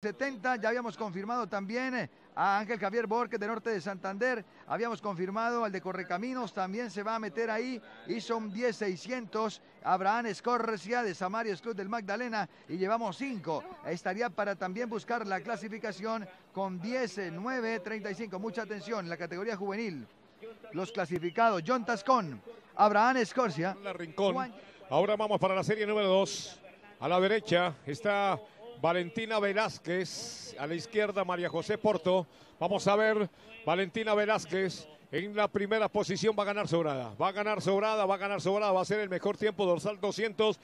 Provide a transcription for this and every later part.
70, ya habíamos confirmado también eh, a Ángel Javier Borges de Norte de Santander, habíamos confirmado al de Correcaminos, también se va a meter ahí, y son 10-600, Abraham Escorcia de Samarios Club del Magdalena, y llevamos 5, estaría para también buscar la clasificación con 10-9-35, mucha atención, en la categoría juvenil, los clasificados, John Tascón, Abraham Escorcia, La Rincón. Ahora vamos para la serie número 2. A la derecha está Valentina Velázquez, a la izquierda María José Porto. Vamos a ver, Valentina Velázquez en la primera posición va a ganar sobrada, va a ganar sobrada, va a ganar sobrada, va a ser el mejor tiempo dorsal 200.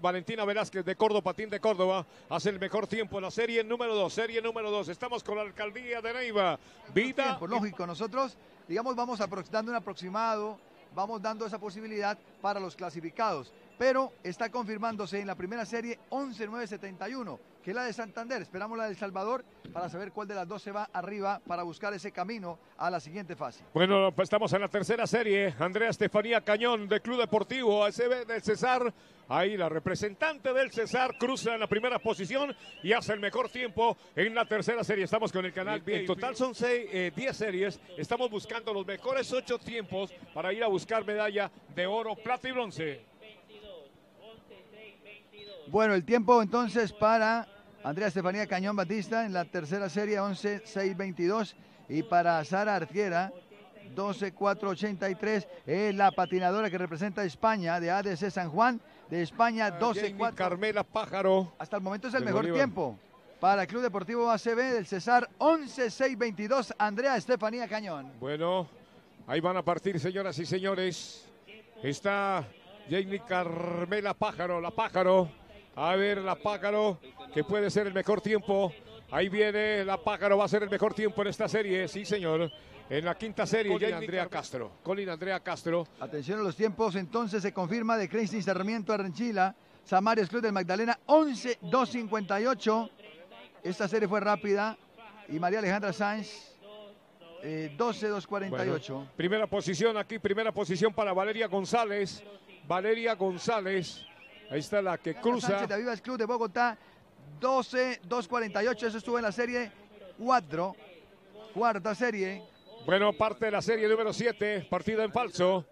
Valentina Velázquez de Córdoba, Patín de Córdoba, hace el mejor tiempo en la serie número 2, serie número 2. Estamos con la alcaldía de Neiva. Vida. Lógico, nosotros, digamos, vamos dando un aproximado, vamos dando esa posibilidad para los clasificados pero está confirmándose en la primera serie 11-9-71, que es la de Santander. Esperamos la de El Salvador para saber cuál de las dos se va arriba para buscar ese camino a la siguiente fase. Bueno, pues estamos en la tercera serie. Andrea Estefanía Cañón del Club Deportivo ACB del Cesar. Ahí la representante del Cesar cruza en la primera posición y hace el mejor tiempo en la tercera serie. Estamos con el canal. En total son 10 eh, series. Estamos buscando los mejores ocho tiempos para ir a buscar medalla de oro, plata y bronce. Bueno, el tiempo entonces para Andrea Estefanía Cañón Batista en la tercera serie 11-6-22 y para Sara Artiera 12-4-83 es la patinadora que representa a España de ADC San Juan de España 12-4. Carmela Pájaro. Hasta el momento es el mejor tiempo para el Club Deportivo ACB del Cesar 11-6-22 Andrea Estefanía Cañón. Bueno, ahí van a partir señoras y señores. Está Jamie Carmela Pájaro, la Pájaro a ver, la Pájaro, que puede ser el mejor tiempo. Ahí viene la Pájaro, va a ser el mejor tiempo en esta serie, sí señor. En la quinta serie, Colin Andrea Castro. Colin Andrea Castro. Atención a los tiempos, entonces se confirma de Crazy Cerramiento Arranchila, Samarias Club del Magdalena, 11-258. Esta serie fue rápida. Y María Alejandra Sáenz, 12-248. Eh, primera posición aquí, primera posición para Valeria González. Valeria González. Ahí está la que cruza. Sánchez de Avivas Club de Bogotá, 12-248. Eso estuvo en la serie 4. Cuarta serie. Bueno, parte de la serie número 7, partida en falso.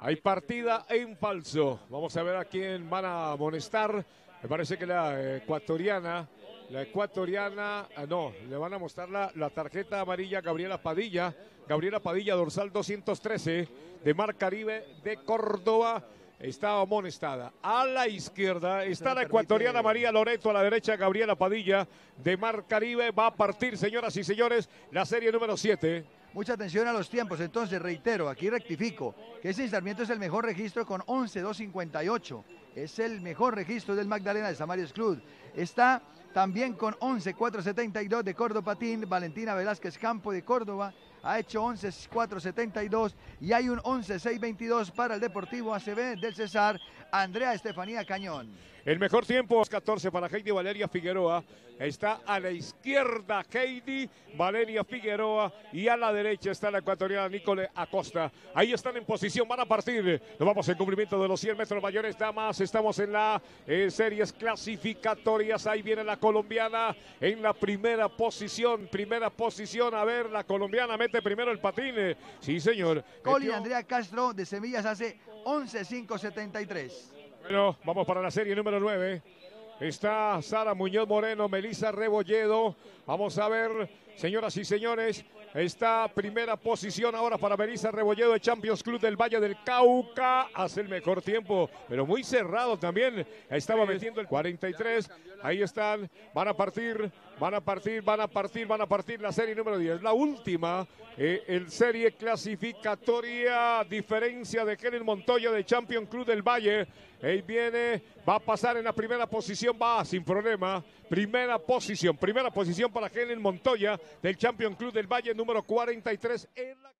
Hay partida en falso. Vamos a ver a quién van a amonestar. Me parece que la ecuatoriana, la ecuatoriana, ah, no, le van a mostrar la, la, tarjeta amarilla a Gabriela Padilla. Gabriela Padilla, dorsal 213 de Mar Caribe de Córdoba está amonestada. A la izquierda está la ecuatoriana María Loreto, a la derecha Gabriela Padilla de Mar Caribe. Va a partir, señoras y señores, la serie número 7. Mucha atención a los tiempos, entonces reitero, aquí rectifico, que ese Sarmiento es el mejor registro con 11.258. Es el mejor registro del Magdalena de Samarios Club. Está también con 11.472 de Córdoba Patín, Valentina Velázquez Campo de Córdoba, ha hecho 11-4-72 y hay un 11-6-22 para el Deportivo ACB del Cesar, Andrea Estefanía Cañón. El mejor tiempo, 14 para Heidi Valeria Figueroa. Está a la izquierda Heidi Valeria Figueroa y a la derecha está la ecuatoriana Nicole Acosta. Ahí están en posición, van a partir. Nos vamos en cumplimiento de los 100 metros mayores, damas. Estamos en la eh, series clasificatorias. Ahí viene la colombiana en la primera posición. Primera posición. A ver, la colombiana mete primero el patín. Sí, señor. Coli Andrea Castro de Semillas hace 11-5-73. Bueno, vamos para la serie número 9. Está Sara Muñoz Moreno, Melissa Rebolledo. Vamos a ver, señoras y señores, esta primera posición ahora para Melissa Rebolledo de Champions Club del Valle del Cauca. Hace el mejor tiempo, pero muy cerrado también. Estaba metiendo el 43. Ahí están, van a partir, van a partir, van a partir, van a partir la serie número 10. La última, eh, el serie clasificatoria, diferencia de Kenneth Montoya de Champions Club del Valle. Ahí viene, va a pasar en la primera posición, va sin problema. Primera posición, primera posición para Helen Montoya del Champion Club del Valle número 43 en la